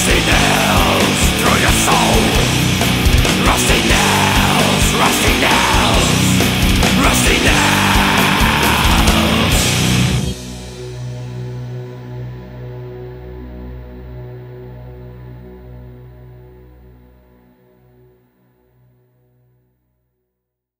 seen it